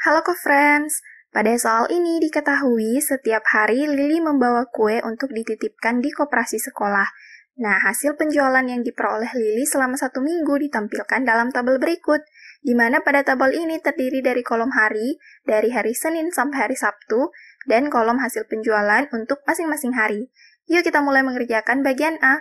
Halo co-friends, pada soal ini diketahui setiap hari Lili membawa kue untuk dititipkan di koperasi sekolah. Nah, hasil penjualan yang diperoleh Lili selama satu minggu ditampilkan dalam tabel berikut, di mana pada tabel ini terdiri dari kolom hari, dari hari Senin sampai hari Sabtu, dan kolom hasil penjualan untuk masing-masing hari. Yuk kita mulai mengerjakan bagian A.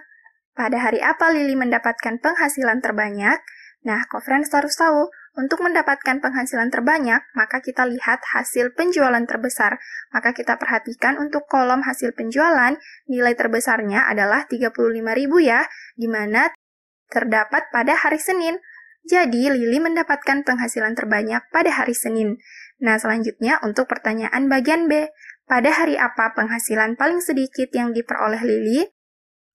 Pada hari apa Lili mendapatkan penghasilan terbanyak? Nah, co-friends harus tahu, untuk mendapatkan penghasilan terbanyak, maka kita lihat hasil penjualan terbesar. Maka kita perhatikan untuk kolom hasil penjualan, nilai terbesarnya adalah 35.000 ya, di mana terdapat pada hari Senin. Jadi, Lili mendapatkan penghasilan terbanyak pada hari Senin. Nah, selanjutnya untuk pertanyaan bagian B. Pada hari apa penghasilan paling sedikit yang diperoleh Lili?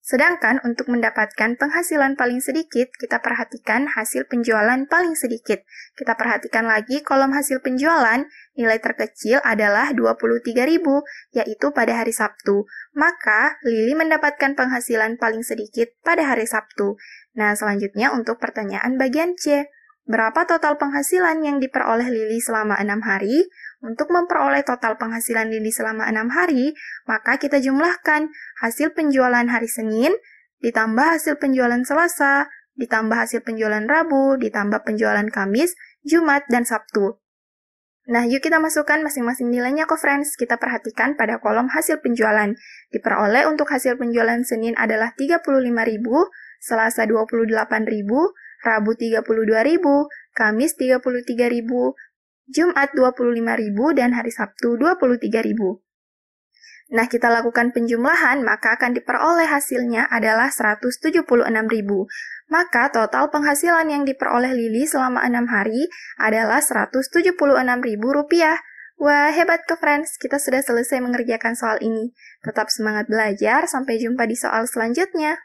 Sedangkan untuk mendapatkan penghasilan paling sedikit, kita perhatikan hasil penjualan paling sedikit. Kita perhatikan lagi kolom hasil penjualan, nilai terkecil adalah 23.000, yaitu pada hari Sabtu. Maka, Lili mendapatkan penghasilan paling sedikit pada hari Sabtu. Nah, selanjutnya untuk pertanyaan bagian C. Berapa total penghasilan yang diperoleh Lili selama enam hari? Untuk memperoleh total penghasilan Lili selama enam hari, maka kita jumlahkan hasil penjualan hari Senin, ditambah hasil penjualan Selasa, ditambah hasil penjualan Rabu, ditambah penjualan Kamis, Jumat, dan Sabtu. Nah, yuk kita masukkan masing-masing nilainya ke friends. Kita perhatikan pada kolom hasil penjualan. Diperoleh untuk hasil penjualan Senin adalah 35.000, Selasa 28.000, Rabu 32.000, Kamis 33.000, Jumat 25.000, dan hari Sabtu 23.000. Nah, kita lakukan penjumlahan, maka akan diperoleh hasilnya adalah 176.000. Maka total penghasilan yang diperoleh Lili selama 6 hari adalah 176.000 rupiah. Wah, hebat ke friends, kita sudah selesai mengerjakan soal ini. Tetap semangat belajar, sampai jumpa di soal selanjutnya.